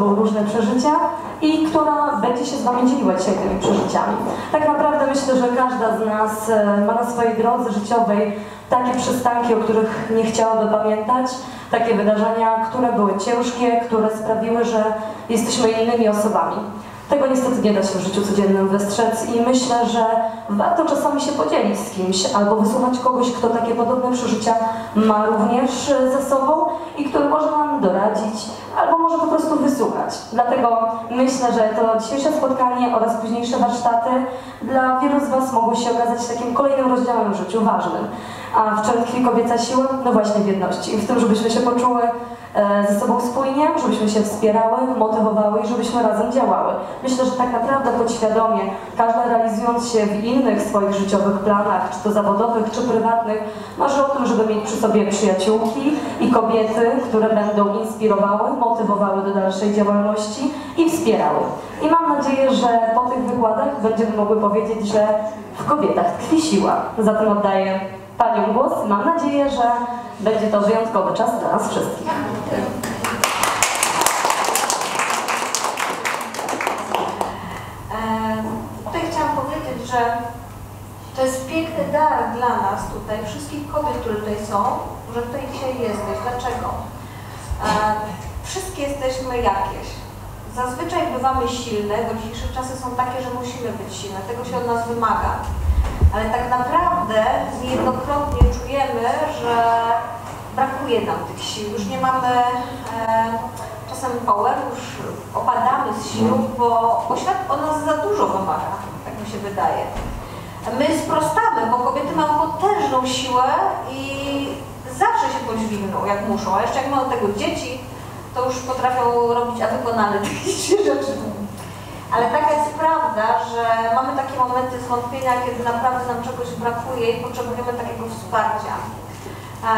sobą różne przeżycia i która będzie się z Wami dzieliła dzisiaj tymi przeżyciami. Tak naprawdę myślę, że każda z nas e, ma na swojej drodze życiowej takie przystanki, o których nie chciałaby pamiętać, takie wydarzenia, które były ciężkie, które sprawiły, że jesteśmy innymi osobami. Tego niestety nie da się w życiu codziennym wystrzec i myślę, że warto czasami się podzielić z kimś albo wysłuchać kogoś, kto takie podobne przeżycia ma również ze sobą i który może nam doradzić albo może po prostu wysłuchać. Dlatego myślę, że to dzisiejsze spotkanie oraz późniejsze warsztaty dla wielu z Was mogą się okazać takim kolejnym rozdziałem w życiu ważnym. A w tkwi kobieca siła? No właśnie w jedności. I w tym, żebyśmy się poczuły ze sobą spójnie, żebyśmy się wspierały, motywowały i żebyśmy razem działały. Myślę, że tak naprawdę podświadomie, każda realizując się w innych swoich życiowych planach, czy to zawodowych, czy prywatnych, marzy o tym, żeby mieć przy sobie przyjaciółki i kobiety, które będą inspirowały, motywowały do dalszej działalności i wspierały. I mam nadzieję, że po tych wykładach będziemy mogły powiedzieć, że w kobietach tkwi siła. Zatem oddaję Panią głos. Mam nadzieję, że będzie to wyjątkowy czas dla nas wszystkich. Tutaj chciałam powiedzieć, że to jest piękny dar dla nas tutaj, wszystkich kobiet, które tutaj są, że tutaj dzisiaj jesteś. Dlaczego? Wszystkie jesteśmy jakieś. Zazwyczaj bywamy silne, bo dzisiejsze czasy są takie, że musimy być silne, tego się od nas wymaga ale tak naprawdę niejednokrotnie czujemy, że brakuje nam tych sił, już nie mamy e, czasem power, już opadamy z sił, bo, bo świat od nas za dużo wymaga, tak mi się wydaje. My sprostamy, bo kobiety mają potężną siłę i zawsze się podźwigną, jak muszą, a jeszcze jak mają tego dzieci, to już potrafią robić awykonalne rzeczy. Ale taka jest prawda, że mamy takie momenty zwątpienia, kiedy naprawdę nam czegoś brakuje i potrzebujemy takiego wsparcia. E,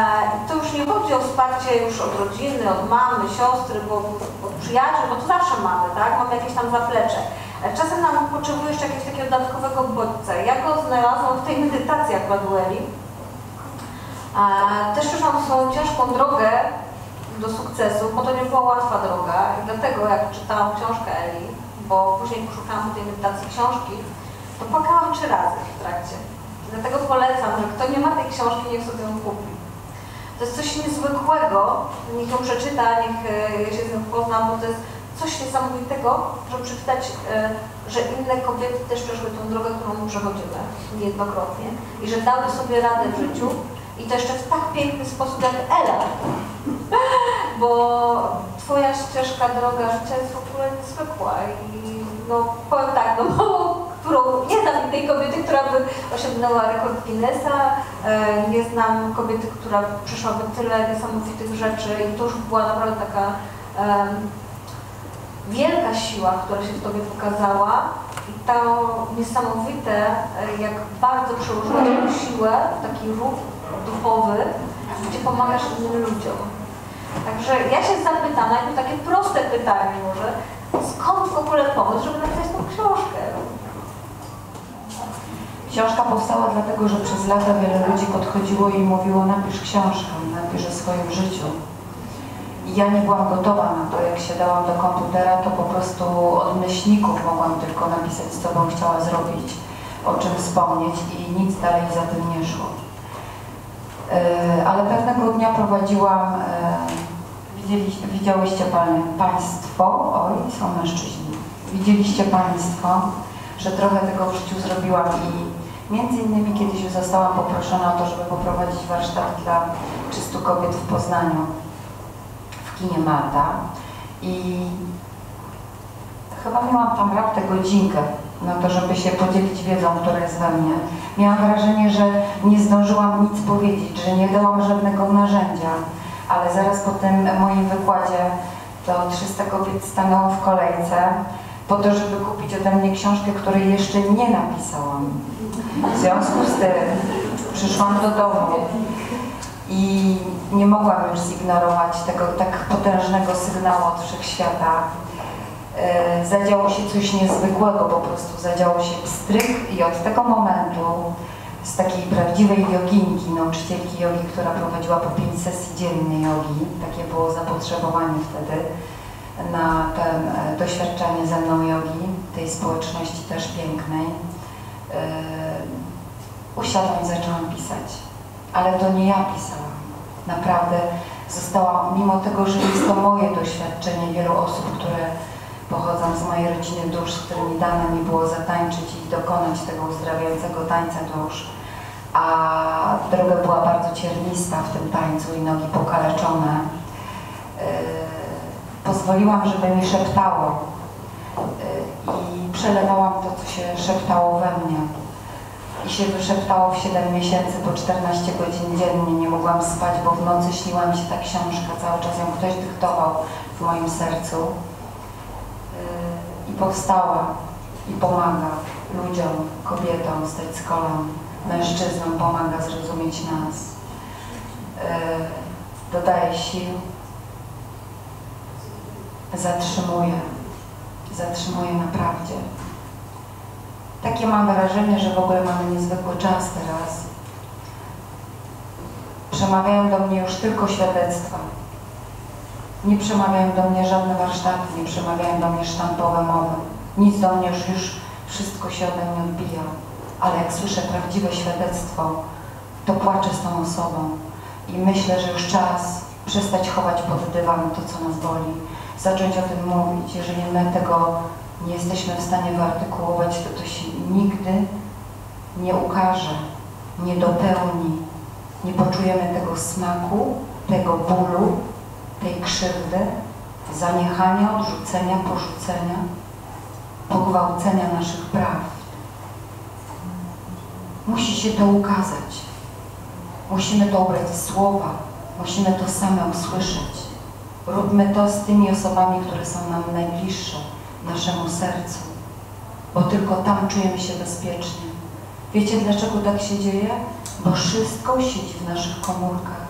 to już nie chodzi o wsparcie już od rodziny, od mamy, siostry, bo od przyjaciół, bo to zawsze mamy, tak? Mamy jakieś tam zaplecze. Czasem nam potrzebuje jeszcze jakiegoś takiego dodatkowego bodźca. Ja go znalazłam w tej medytacji akurat u Eli. E, też przeszłam swoją ciężką drogę do sukcesu, bo to nie była łatwa droga i dlatego jak czytałam książkę Eli, bo później poszukałam tej medytacji książki, to płakałam trzy razy w trakcie. Dlatego polecam, że kto nie ma tej książki, niech sobie ją kupi. To jest coś niezwykłego, niech ją przeczyta, niech e, się z nią pozna, bo to jest coś niesamowitego, żeby przeczytać, e, że inne kobiety też przeszły tą drogę, którą my przechodzimy niejednokrotnie i że dały sobie radę w życiu i to jeszcze w tak piękny sposób jak Ela. Bo Twoja ścieżka, droga życia jest w ogóle niezwykła no powiem tak, no mało, którą, nie znam tej kobiety, która by osiągnęła rekord Guinnessa, e, nie znam kobiety, która przeszłaby tyle niesamowitych rzeczy i to już była naprawdę taka um, wielka siła, która się w Tobie pokazała i to niesamowite, e, jak bardzo przełożyłaś tę siłę w taki ruch duchowy, gdzie pomagasz innym ludziom. Także ja się zapytam, najpierw takie proste pytanie może, skąd w ogóle pomysł, żeby napisać tą książkę? Książka powstała dlatego, że przez lata wiele ludzi podchodziło i mówiło napisz książkę, napisz o swoim życiu. I ja nie byłam gotowa na to, jak siadałam do komputera, to po prostu od myślników mogłam tylko napisać, co bym chciała zrobić, o czym wspomnieć i nic dalej za tym nie szło. E, ale pewnego dnia prowadziłam, e, widziałyście Państwo, oj, są mężczyźni, widzieliście Państwo, że trochę tego w życiu zrobiłam i między innymi kiedyś zostałam poproszona o to, żeby poprowadzić warsztat dla 300 kobiet w Poznaniu w kinie Marta. I chyba miałam tam raptę godzinkę na to, żeby się podzielić wiedzą, która jest we mnie. Miałam wrażenie, że nie zdążyłam nic powiedzieć, że nie dałam żadnego narzędzia, ale zaraz po tym moim wykładzie to 300 kobiet stanęło w kolejce po to, żeby kupić ode mnie książkę, której jeszcze nie napisałam. W związku z tym przyszłam do domu i nie mogłam już zignorować tego tak potężnego sygnału od wszechświata, E, zadziało się coś niezwykłego, po prostu zadziało się pstryk i od tego momentu z takiej prawdziwej joginki, nauczycielki jogi, która prowadziła po pięć sesji dziennie jogi. Takie było zapotrzebowanie wtedy na to e, doświadczenie ze mną jogi, tej społeczności też pięknej. E, usiadłam i zaczęłam pisać. Ale to nie ja pisałam. Naprawdę zostałam, mimo tego, że jest to moje doświadczenie wielu osób, które pochodzą z mojej rodziny dusz, z którymi dane mi było zatańczyć i dokonać tego uzdrawiającego tańca dusz, a droga była bardzo ciernista w tym tańcu i nogi pokaleczone. Yy, pozwoliłam, żeby mi szeptało yy, i przelewałam to, co się szeptało we mnie. I się wyszeptało w 7 miesięcy po 14 godzin dziennie. Nie mogłam spać, bo w nocy śniła mi się ta książka. Cały czas ją ktoś dyktował w moim sercu. I powstała i pomaga ludziom, kobietom stać z kolan, mężczyznom pomaga zrozumieć nas. Yy, dodaje sił, zatrzymuje, zatrzymuje na prawdzie. Takie mam wrażenie, że w ogóle mamy niezwykły czas teraz. Przemawiają do mnie już tylko świadectwa. Nie przemawiają do mnie żadne warsztaty, nie przemawiają do mnie sztampowe mowy. Nic do mnie już, już wszystko się ode mnie odbija. Ale jak słyszę prawdziwe świadectwo, to płaczę z tą osobą i myślę, że już czas przestać chować pod dywan to, co nas boli, zacząć o tym mówić. Jeżeli my tego nie jesteśmy w stanie wyartykułować, to to się nigdy nie ukaże, nie dopełni, nie poczujemy tego smaku, tego bólu, tej krzywdy, zaniechania, odrzucenia, porzucenia, pogwałcenia naszych praw. Musi się to ukazać. Musimy to ubrać w słowa, musimy to same usłyszeć. Róbmy to z tymi osobami, które są nam najbliższe, naszemu sercu, bo tylko tam czujemy się bezpiecznie. Wiecie dlaczego tak się dzieje? Bo wszystko siedzi w naszych komórkach.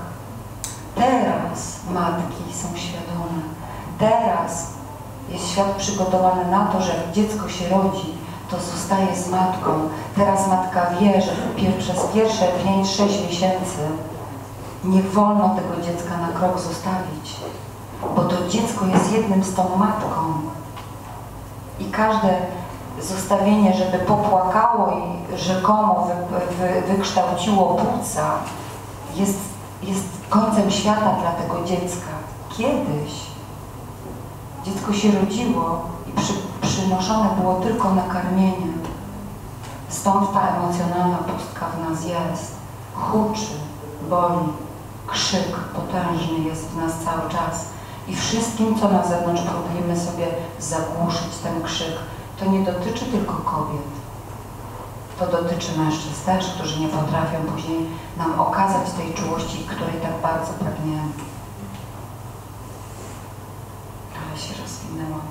Teraz matki są świadome. Teraz jest świat przygotowany na to, że jak dziecko się rodzi, to zostaje z matką. Teraz matka wie, że przez pierwsze 5-6 miesięcy nie wolno tego dziecka na krok zostawić, bo to dziecko jest jednym z tą matką. I każde zostawienie, żeby popłakało i rzekomo wy, wy, wykształciło płuca, jest, jest końcem świata dla tego dziecka. Kiedyś dziecko się rodziło i przy, przynoszone było tylko nakarmienie. Stąd ta emocjonalna pustka w nas jest. Huczy, boli, krzyk potężny jest w nas cały czas. I wszystkim, co na zewnątrz próbujemy sobie zagłuszyć ten krzyk, to nie dotyczy tylko kobiet. To dotyczy mężczyzn też, którzy nie potrafią później nam okazać tej czułości, której tak bardzo pragniemy. Ale się rozwinęłam.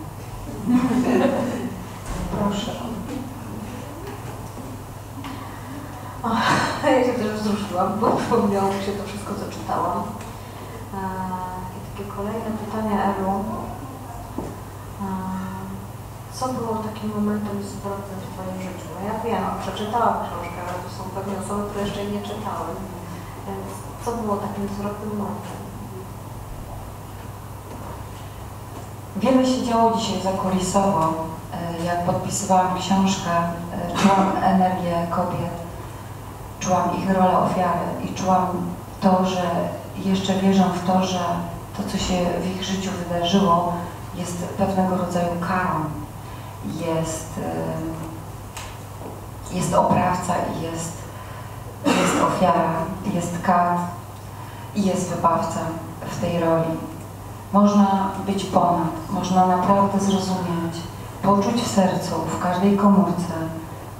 Proszę. Ja się też wzruszyłam, bo przypomniało mi się to wszystko, co czytałam. E, I takie kolejne pytanie, Elu. Co było takim momentem zwrotnym w Twoim życiu? No ja wiem, przeczytałam książkę, ale to są pewnie osoby, które jeszcze nie czytały. Więc co było takim zwrotnym momentem? Wiele się działo dzisiaj zakulisowo. E, jak podpisywałam książkę, e, czułam energię kobiet, czułam ich rolę ofiary i czułam to, że jeszcze wierzą w to, że to, co się w ich życiu wydarzyło, jest pewnego rodzaju karą. Jest, e, jest oprawca i jest, jest ofiara, jest kat i jest wybawca w tej roli. Można być ponad, można naprawdę zrozumieć, poczuć w sercu, w każdej komórce,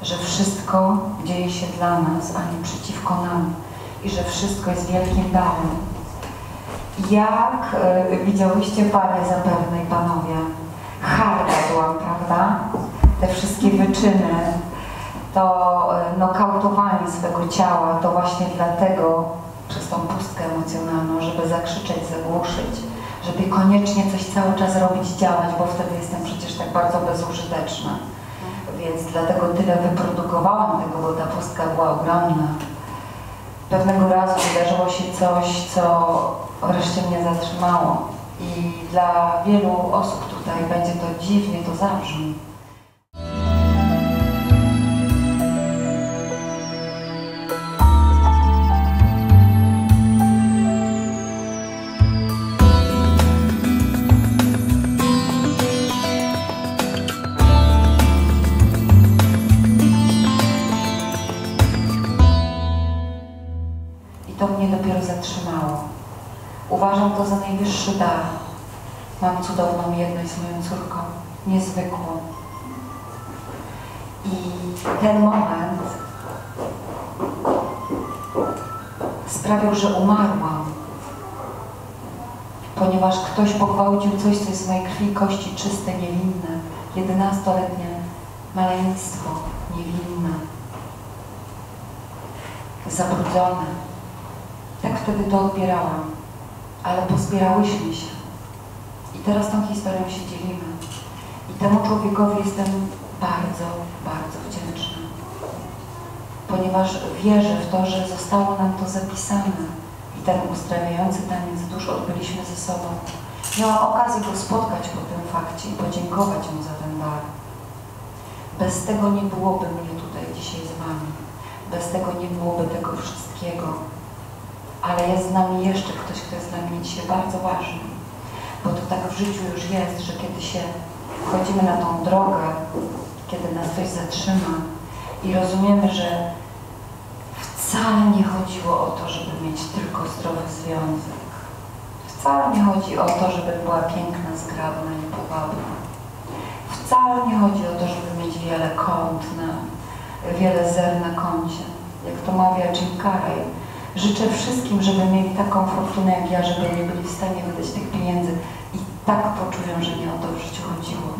że wszystko dzieje się dla nas, a nie przeciwko nam i że wszystko jest wielkim darem. Jak y, widziałyście panie zapewne panowie, harda prawda? Te wszystkie wyczyny, to y, nokautowanie swego ciała, to właśnie dlatego przez tą pustkę emocjonalną, żeby zakrzyczeć, zagłuszyć, żeby koniecznie coś cały czas robić, działać, bo wtedy jestem przecież tak bardzo bezużyteczna. więc dlatego tyle wyprodukowałam tego, bo ta pustka była ogromna. Pewnego razu wydarzyło się coś, co wreszcie mnie zatrzymało i dla wielu osób tutaj będzie to dziwnie to zabrzmi. Dar. Mam cudowną jedność z moją córką, niezwykłą. I ten moment sprawił, że umarłam, ponieważ ktoś pogwałcił coś, co jest w mojej krwi kości czyste, niewinne, jedenastoletnie maleństwo, niewinne, zabrudzone. Tak wtedy to odbierałam, ale pozbierałyśmy się. I teraz tą historią się dzielimy. I temu człowiekowi jestem bardzo, bardzo wdzięczna. Ponieważ wierzę w to, że zostało nam to zapisane. I ten uzdrawiający taniec dusz odbyliśmy ze sobą. Miałam okazję go spotkać po tym fakcie i podziękować mu za ten dar. Bez tego nie byłoby mnie tutaj dzisiaj z Wami. Bez tego nie byłoby tego wszystkiego. Ale jest z nami jeszcze ktoś, kto jest dla mnie dzisiaj bardzo ważny. Bo to tak w życiu już jest, że kiedy się wchodzimy na tą drogę, kiedy nas ktoś zatrzyma i rozumiemy, że wcale nie chodziło o to, żeby mieć tylko zdrowy związek. Wcale nie chodzi o to, żeby była piękna, zgrabna, niepowabna. Wcale nie chodzi o to, żeby mieć wiele kont na, wiele zer na koncie. Jak to mawia Jim Carrey, życzę wszystkim, żeby mieli taką fortunę jak ja, żeby nie byli w stanie wydać tych pieniędzy i tak poczują, że nie o to w życiu chodziło.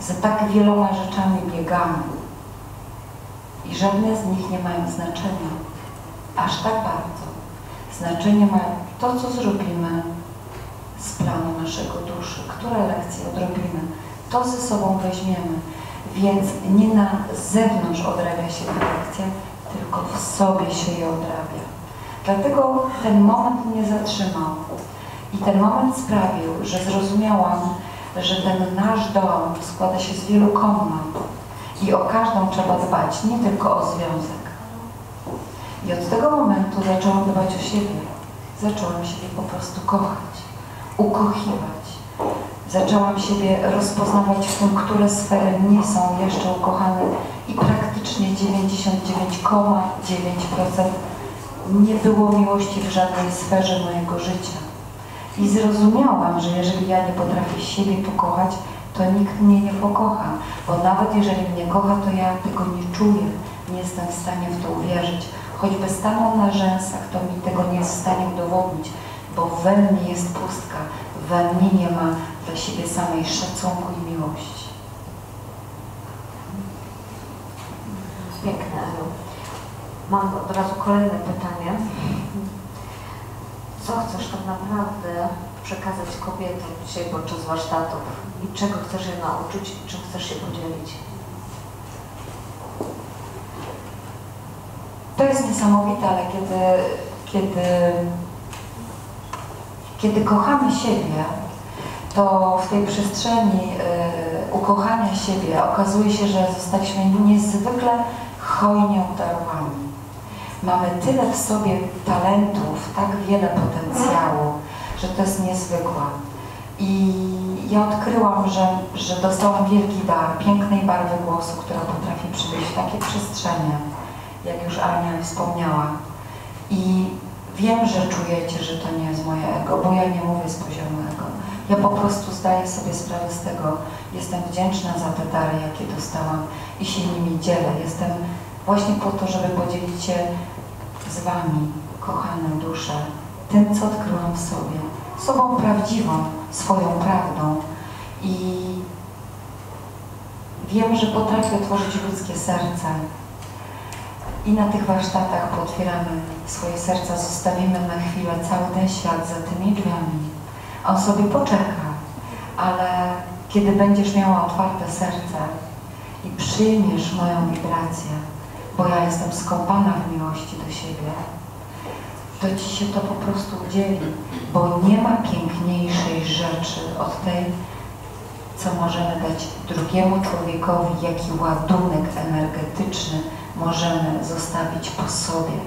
Za tak wieloma rzeczami biegamy i żadne z nich nie mają znaczenia. Aż tak bardzo. Znaczenie ma to, co zrobimy z planu naszego duszy, które lekcje odrobimy, to ze sobą weźmiemy. Więc nie na zewnątrz odrabia się ta lekcja, tylko w sobie się je odrabia. Dlatego ten moment mnie zatrzymał. I ten moment sprawił, że zrozumiałam, że ten nasz dom składa się z wielu komnat i o każdą trzeba dbać, nie tylko o związek. I od tego momentu zaczęłam dbać o siebie. Zaczęłam siebie po prostu kochać, ukochiwać. Zaczęłam siebie rozpoznawać w tym, które sfery nie są jeszcze ukochane i praktycznie 99,9% nie było miłości w żadnej sferze mojego życia. I zrozumiałam, że jeżeli ja nie potrafię siebie pokochać, to nikt mnie nie pokocha. Bo nawet jeżeli mnie kocha, to ja tego nie czuję. Nie jestem w stanie w to uwierzyć. Choćby stanął na rzęsach, to mi tego nie jest w stanie udowodnić, bo we mnie jest pustka. We mnie nie ma dla siebie samej szacunku i miłości. Piękne, Elu. Mam od razu kolejne pytanie. Co chcesz tak naprawdę przekazać kobietom dzisiaj podczas warsztatów? I czego chcesz je nauczyć i czym chcesz się podzielić? To jest niesamowite, ale kiedy, kiedy, kiedy kochamy siebie, to w tej przestrzeni y, ukochania siebie okazuje się, że zostaliśmy niezwykle hojnie obdarowani. Mamy tyle w sobie talentów, tak wiele potencjału, że to jest niezwykłe. I ja odkryłam, że, że dostałam wielki dar pięknej barwy głosu, która potrafi przyjść w takie przestrzenie, jak już Ania wspomniała. I wiem, że czujecie, że to nie jest moje ego, bo ja nie mówię z poziomu ego. Ja po prostu zdaję sobie sprawę z tego. Jestem wdzięczna za te dary, jakie dostałam i się nimi dzielę. Jestem właśnie po to, żeby podzielić się z Wami, kochane dusze, tym, co odkryłam w sobie. Sobą prawdziwą, swoją prawdą. I wiem, że potrafię otworzyć ludzkie serce. I na tych warsztatach pootwieramy swoje serca, zostawimy na chwilę cały ten świat za tymi drzwiami. On sobie poczeka, ale kiedy będziesz miała otwarte serce i przyjmiesz moją wibrację, bo ja jestem skąpana w miłości do siebie, to Ci się to po prostu udzieli, bo nie ma piękniejszej rzeczy od tej, co możemy dać drugiemu człowiekowi, jaki ładunek energetyczny możemy zostawić po sobie.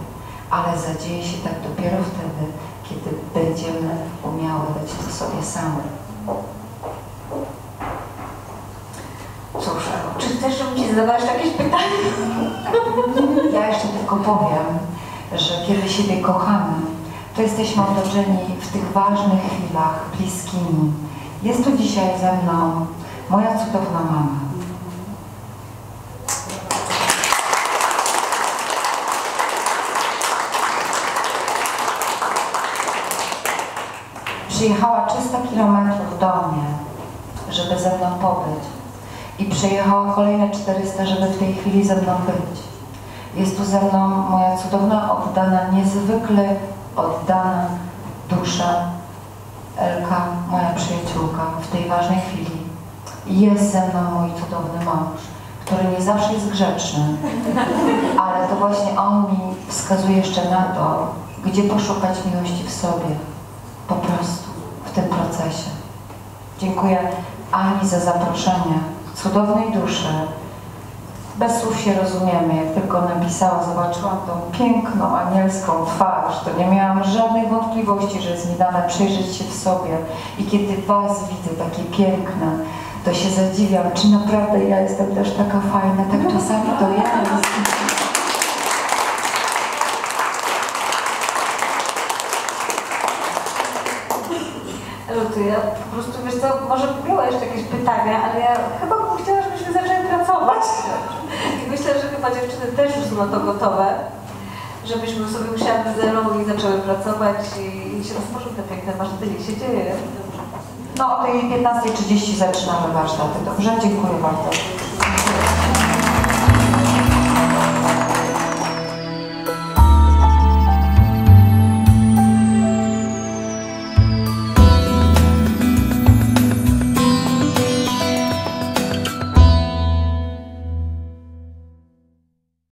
Ale zadzieje się tak dopiero wtedy, kiedy będziemy umiały dać to sobie same. Cóż, czy chcesz, żebym Ci zadawała jeszcze jakieś pytania? Ja jeszcze tylko powiem, że kiedy siebie kochamy, to jesteśmy otoczeni w tych ważnych chwilach bliskimi. Jest tu dzisiaj ze mną moja cudowna mama. Przyjechała 300 kilometrów do mnie, żeby ze mną pobyć. I przyjechała kolejne 400, żeby w tej chwili ze mną być. Jest tu ze mną moja cudowna, oddana, niezwykle oddana dusza, Elka, moja przyjaciółka w tej ważnej chwili. Jest ze mną mój cudowny mąż, który nie zawsze jest grzeczny, ale to właśnie on mi wskazuje jeszcze na to, gdzie poszukać miłości w sobie, po prostu, w tym procesie. Dziękuję Ani za zaproszenie cudownej duszy, bez słów się rozumiemy. Jak tylko napisała, zobaczyłam tą piękną, anielską twarz, to nie miałam żadnych wątpliwości, że jest mi dane się w sobie. I kiedy Was widzę takie piękne, to się zadziwiam, czy naprawdę ja jestem też taka fajna. Tak czasami to ja jestem. Ja po prostu, wiesz co, może były jeszcze jakieś pytania, ale ja chyba bym chciała, żebyśmy zaczęli pracować. I myślę, dziewczyny też już są na to gotowe, żebyśmy sobie usiadły ze i zaczęły pracować i się rozpoczął te piękne warsztaty, się dzieje. No o tej 15.30 zaczynamy warsztaty. Dobrze? Dziękuję bardzo.